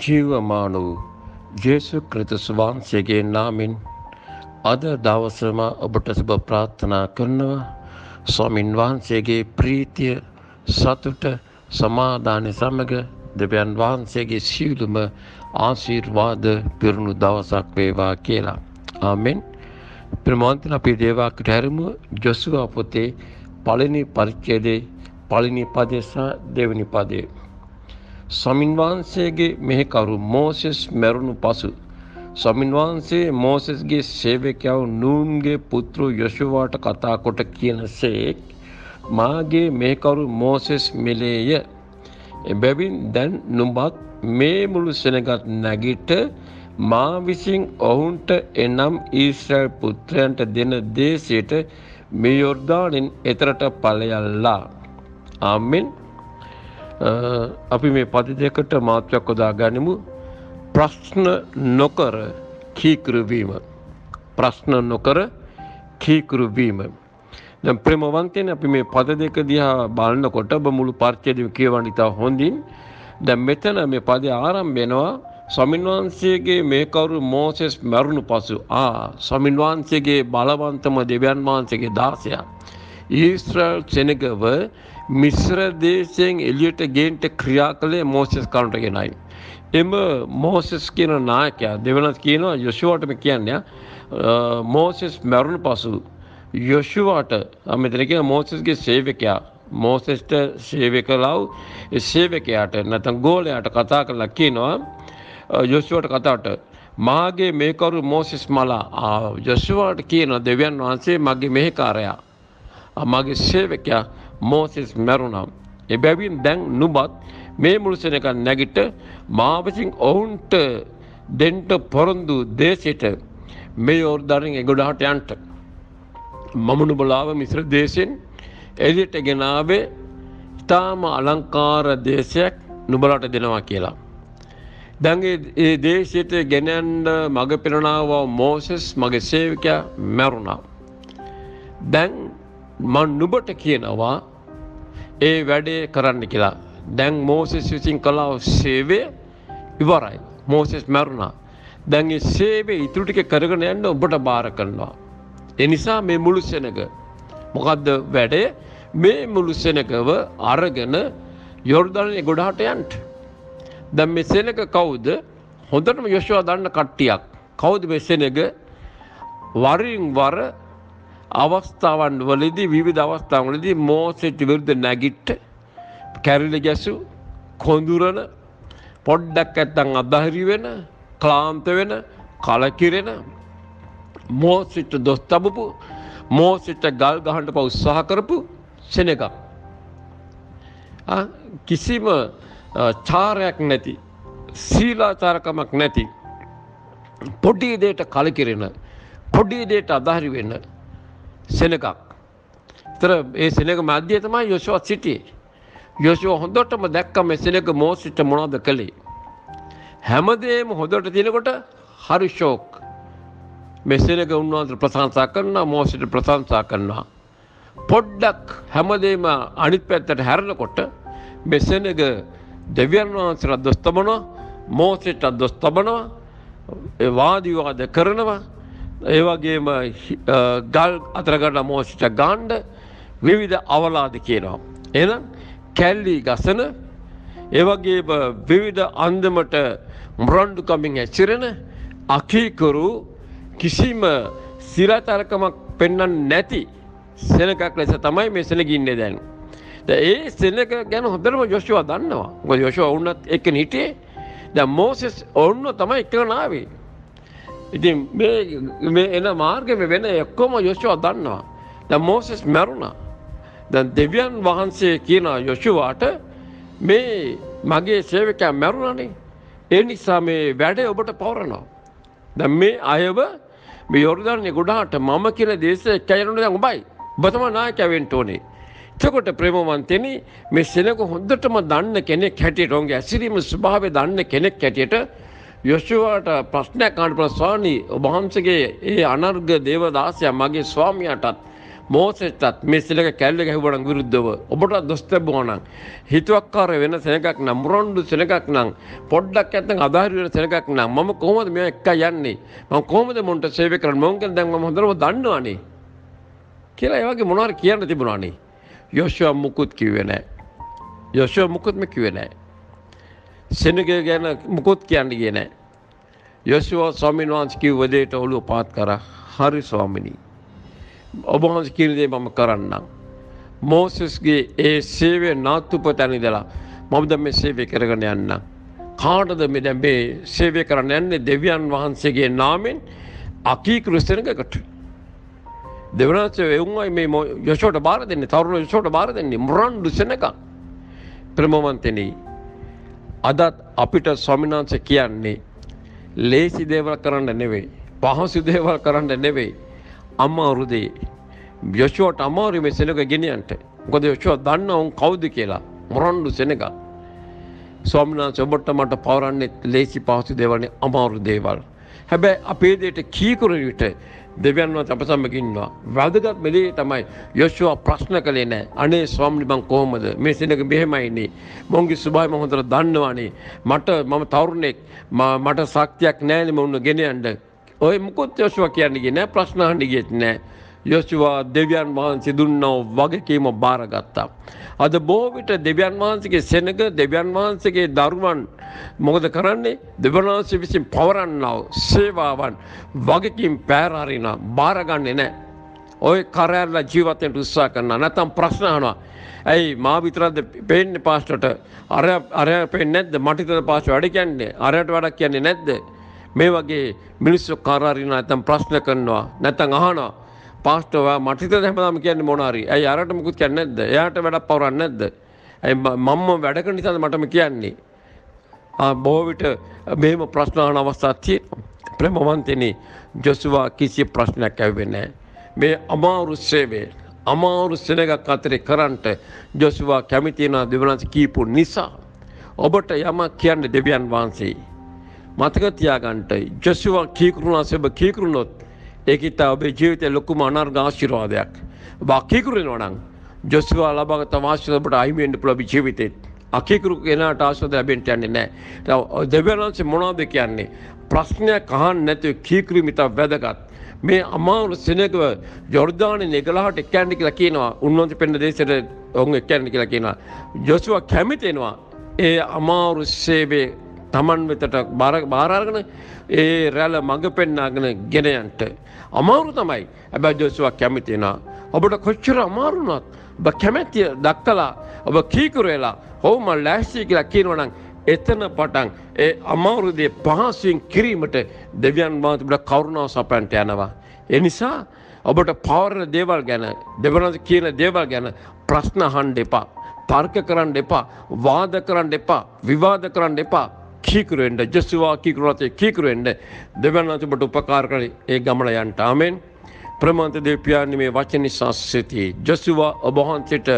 ජීවමාන වූ ජේසු ක්‍රිතුස් වහන්සේගේ නාමෙන් අද දවසම ඔබට සුබ ප්‍රාර්ථනා කරනවා ස්වාමින් වහන්සේගේ ප්‍රීතිය සතුට සමාධානය සමග දෙවියන් වහන්සේගේ සියලුම ආශීර්වාද පිරුණු දවසක් වේවා කියලා. ආමෙන්. ප්‍රමාන්තන අපි දේවාකට හැරමු ජොසුවා පොතේ පළවෙනි පරිච්ඡේදයේ පළවෙනි පදය සහ දෙවෙනි පදය. ස්වාමින් වහන්සේගේ මෙහෙකරු මෝසෙස් මැරුණු පසු ස්වාමින් වහන්සේ මෝසෙස්ගේ සේවකයව නූන්ගේ පුත්‍ර යොෂුවාට කතා කොට කියනසේක් මාගේ මෙහෙකරු මෝසෙස් මෙලේය. එබැවින් දැන් නුඹත් මේ මුළු සෙනගත් නැගිට මා විසින් ඔවුන්ට එනම් ඊශ්‍රල් පුත්‍රයන්ට දෙන දේශයට මේ යොර්දානෙන් එතරට ඵලයල්ලා. ආමෙන්. අපි මේ පද දෙකට මාත්‍රයක් යොදා ගනිමු. ප්‍රශ්න නොකර කීකරුවීම ප්‍රශ්න නොකර කීකරුවීම දැන් ප්‍රේමවන්තයන් අපි මේ පද දෙක දිහා බලනකොට ඔබ මුළු පරිච්ඡේදය කියවන්න ඉතා හොඳින්. දැන් මෙතන මේ පදේ ආරම්භ වෙනවා. ස්වාමින් වහන්සේගේ මේ කවුරු මෝසෙස් මරුණු පසු ආ ස්වාමින් වහන්සේගේ බලවන්තම දෙවියන් වහන්සේගේ දාසයා. ඊශ්‍රායල් සෙනගව මිශ්‍ර දේශයෙන් එළියට ගේන්ට ක්‍රියා කළේ මෝසෙස් කරුණටගෙනයි. එම මෝසෙස් කියන නායකයා දෙවනත් කියනවා යොෂුවටම කියන්නේ මෝසෙස් මැරුණු පසු යොෂුවාට මෙතන කියන මෝසෙස්ගේ සේවකයා මෝසෙස්ට සේවක ලව් සේවකයාට නැත්නම් ගෝලයාට කතා කරලා කියනවා යොෂුවට කතාවට මාගේ මේකරු මෝසෙස් මලා යොෂුවාට කියන දෙවියන් වහන්සේ මගේ මෙහෙකාරයා මගේ සේවකයා මෝසෙස් මැරුණා. එබැවින් දැන් නුබත් මේ මුළුසෙනක නැගිට මාවසින් ඔවුන්ට දෙන්ට පොරොන්දු දේශයට මේ යෝර්ධාරෙන් එගොඩාට යන්ට. මම නුබලාව මිශ්‍ර දේශයෙන් එලියට ගෙනාවේ ඉතාම අලංකාර දේශයක් නුබලට දෙනවා කියලා. දැන්ගේ ඒ දේශයට ගෙනැන්ඩ මග පෙරණාව මෝසෙස් මගේ සේවිකයා මැරුණා. දැන් මන් නුබට කියනවා ඒ වැඩේ කරන්න කියලා. දැන් මෝසෙස් විසින් කලාව සේවය ඉවරයි. මෝසෙස් මැරුණා. දැන් ඒ සේවය ඉතුරු ටික කරගෙන යන්න ඔබට බාර කරනවා. ඒ නිසා මේ මුළු සෙනග මොකද්ද වැඩේ? මේ මුළු සෙනගව අරගෙන යෝර්දානේ ගොඩහට යන්න. දැන් මේ සෙනග කවුද? හොඳටම යොෂුවා දන්න කට්ටියක්. කවුද මේ සෙනග? වරින් වර අවස්ථාවන් වලදී විවිධ අවස්ථාවලදී මෝසෙට විරුද්ධ නැගිට්ට කැරිලි ගැසු කොඳුරන පොඩ්ඩක් ඇත්තන් අදහරි වෙන ක්ලාන්ත වෙන කලකිරෙන මෝසිට දොස් තබපු මෝසිට ගල් ගහන්ට ප උත්සාහ කරපු සෙනගක්. කිසිම චාරයක් නැති සීලාචාරකමක් නැති පොඩි දේට කලකිරෙන පොඩි දේට අදහරි වෙන්න සෙනගක්. තර ඒ සෙනක මධ්‍යය තමයි යොෂුවත් සිටියේ. යොෂුව හොඳටම දැක්කම සෙනක මෝසිට මොනවද කළේ. හැමදේම හොඳට තියෙනකොට හරි ශෝක්. මෙසෙනක උන්වහන්සේ ප්‍රශංසා කරනවා මෝසිට ප්‍රශංසා කරනවා. පොඩ්ඩක් හැමදේම අනිත් පැත්තට හැරෙනකොට මෙසෙනක දෙවියන් වහන්සේලා දොස් තබනවා මෝසෙට දොස් තබනවා වාදී වාද කරනවා ඒ වගේම ගල් අතරගන්න මෝසිට ගාණ්ඩ විවිධ අවලාද කියනවා. එනම් කැල්ලි ගසන ඒවගේ විවිධ අන්දමට මුරන්්ඩුකමින් ඇච්චිරෙන අකීකරු කිසිම සිරතරකමක් පෙන්නන් නැති සෙනකක් ලෙස තමයි මේ සෙනගින්නේ දැන්. ඒ සෙනක ගැන හොඳරම යොෂවා දන්නවා ගො යොෂ ඔවුන්නත් එක හිටියේ ද මෝසෙස් ඔවුන්න තමයි එකනාවේ. ඉතින් මේ එන මාර්ගම වෙන එක්කොම යොෂවා දන්නවා. ද මෝසෙස් මැරුණා. දැන් දෙවියන් වහන්සේ කියන යොෂුවාට මේ මගේ සේවකයා මැරුණනේ. ඒ නිසා මේ වැඩ ඔබට පවරනවා. දැන් මේ අයව මේ යොර්දානේ ගොඩාට මම කියන දේශ කැයරුණ දැන් උඹයි. ඔබ තමයි නායකයා වෙන්න ඕනේ. එතකොට ප්‍රේමවන්තෙනි මේ සෙනග හොඳටම දන්න කෙනෙක් හැටියට ඔවුන්ගේ ඇසිරීම ස්වභාවය දන්න කෙනෙක් හැටියට යොෂුවාට ප්‍රශ්නයක් අහන්න පුළුවන්. ස්වාමී ඔබ වහන්සේගේ ඒ අනර්ග දේවදාසයා මගේ ස්වාමියාටත් මෝසෙටත් මේ සිලක කැල්ල ගැහුවන විරුද්ධව? ඔබට දොස් තැබුවා නම් හිතුවක්කාර වෙන සෙනගක් නම් මුරොන්ඩු සෙනගක් නම් පොඩ්ඩක් ඇත්තන් අධාරි වෙන සෙනගක් නම් මම කොහොමද මේ එක්ක යන්නේ? මම කොහොමද මොන්ට සේවය කරන්නේ? මොන් කියන දැන් මම හොඳටම දන්නවනේ. කියලා ඒ වගේ මොනවාරි කියන්න තිබුණානේ. යෝෂුවා මුකුත් කිව්වේ නැහැ. යෝෂුවා මුකුත්ම කිව්වේ නැහැ. සෙනග ගැන මුකුත් කියන්න ගියේ නැහැ යෝෂුවා ස්වාමීන් වහන්සේ කිව්ව දෙයට ඔළුව පාත් කරා හරි ස්වාමිනී ඔබ වහන්සේ කියන දේ මම කරන්නම්. මෝසස්ගේ ඒ සේවය නාතුප තැනිදලා මම දැන් මේ සේවය කරගෙන යන්නම්. කාටද මේ දැන් මේ සේවය කරන්න යන්නේ දෙවියන් වහන්සේගේ නාමෙන් අකීකෘත සෙනගකට. දෙවනාච එවුන්වයි මේ යශෝට බාර දෙන්නේ තරුණ යශෝට බාර දෙන්නේ මුරන්ඩු සෙනක. ප්‍රමවන්තනී අදත් අපිට ස්වාමිනාංශ කියන්නේ ලේසි දේවල් කරන්න නෙවෙයි. පහසු දේවල් කරන්න නෙවෙයි. අම්මාවරුදේ යොෂුවට අමාරු මේ සෙනග ගෙනියන්ට මොකද යොෂුව දන්න උන් කවුද කියලා මොරන්ඩු සෙනග ස්වාමිනා ඔබට මට පවරන්නේ ලේසි පහසු දේවල්නේ අමාරු දේවල් හැබැයි අපේ දේට කීකරුන විට දෙවියන් වහන්සේ අප සමග ඉන්නවා. වැදගත් මෙලේ තමයි යොෂුව ප්‍රශ්න කළේ නැහැ අනේ ස්වාමීනි මං කොහොමද? මේ සෙනග මෙහෙමයි ඉන්නේ මොන්ගේ සුභාය මම හොඳට දන්නවානේ. මට මම තරුණෙක්. මට ශක්තියක් නැහැ නේ මොන්න ගෙන යන්න. ඔය මුකුත් යොෂුව කියන්නේ ගියේ නෑ. ප්‍රශ්න අහන්න ගියෙත් නෑ. යොෂුවා දෙවියන් වහන්සේ දුන්නව වගකීම බාරගත්තා. අද බොහෝ විට දෙවියන් වහන්සේගේ සෙනග දෙවියන් වහන්සේගේ දරුවන් මොකද කරන්නේ? දෙවියන් වහන්සේ විසින් පවරන්නව සේවාවන් වගකීම් පෑරහරින බාරගන්නේ නෑ. ඔය කරෑරලා ජීවිතයට උත්සාහ කරනවා. නැත්නම් ප්‍රශ්න අහනවා. ඇයි මා විතරද පේන්නේ පාස්ටර්ට අර අර පේන්නේ නැද්ද? මට විතර පාස්ටර් වැඩ කියන්නේ. අරයට වැඩක් කියන්නේ නැද්ද? මේ වගේ මිනිස්සු කාරාරින නැතම් ප්‍රශ්න කරනවා නැතන් අහනවා පාස්ටෝවා මටිත හැමදාම කියන්නේ මොනාරි ඇයි අරට මුකුත් කියන්නේ නැද්ද එයාට වැඩක් පවරන්නේ නැද්ද ඇයි මම්ම වැඩ කරන නිසාද මටම කියන්නේ ආ බොහෝ විට මෙහෙම ප්‍රශ්න අහන අවස්ථා තියෙනවා ප්‍රේමවන්තනි ජොසුවා කිසි ප්‍රශ්නයක් ඇහුවේ මේ අමාරු සේවය අමාරු සෙනගක් අතරේ කරන්ට ජොසුවා කැමිති වෙන දෙවනස් කීපු නිසා ඔබට යමක් කියන්න දෙවියන් වහන්සේ මතක තියාගන්නට ජොෂුවා කීකරුණා සෙබ කීකරුණොත් ඒක ඉතා ඔබේ ජීවිතයේ ලොකුම අනර්ග ආශිර්වාදයක්. ඔබ අකීකරුණා නම් ජොෂුවා ලබාගත් ආශිර්වාද ඔබට අහිමි වෙන්න පුළුවන් ජීවිතේත්. අකීකරු කෙනාට ආශිර්වාද ලැබෙන්න යන්නේ නැහැ. දෙවියන්වහන්සේ මොනවද කියන්නේ? ප්‍රශ්නයක් අහන්න නැතුව කීකරීම ඉතා වැදගත්. මේ අමාරු සෙනගව ජොර්දානයේ නෙගලහට එක්කන්න කියලා කියනවා. උන්වහන්සේ පෙන්න දේශයට ඔවුන් එක්කන්න කියලා කියනවා. ජොෂුවා කැමති වෙනවා ඒ අමාරු සේවයේ තමන් වෙතට බාරාර්ගන ඒ රැල මඟ පෙන්නාගෙන ගෙනයන්ට. අමාරු තමයි ඇබැ ජෝසුවක් කැමිතිෙන. ඔබට කොච්චර අමාරුනත් ඔබ කැමැතිය දක්කලා ඔබ කීකුරේලා හොවම ලෑස්ී කියලා කියනවනං එතන පටන් ඒ අමවුරුදේ පහසුවෙන් කිරීමට දෙවියන් මාතිබට කවරුණාව සපැන්ට යනවා. එනිසා ඔබට පවරණ දේවල් ගැන දෙවනද කියන දේවල් ගැන ප්‍රශ්න හන්ඩ එපා. තර්ක කරන්න එපා. වාද කරන්න එපා. විවාද කරන්න එපා. කීකරුවෙන්ට ජෙස්වා කීකරුවතේ කීකරුවෙන්ට දෙවන්නතුබට උපකාර කර ඒ ගමන යන්ට ආමෙන්. ප්‍රමාන්ත දෙවපියානි මේ වචන නිසා සිති. ජොසුවා ඔබහන්සට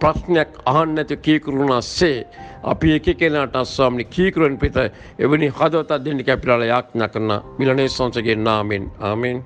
ප්‍රශ්නයක් අහන්න ඇති කීකරුණා සේ. අපි එක කෙනට අස්වාමනි කීකරුවෙන් පිත එවැනි හදවතත් දෙන්නි කැපිරල යාඥ කරන මිලනේ සංසගේ නාමෙන් ආමෙන්.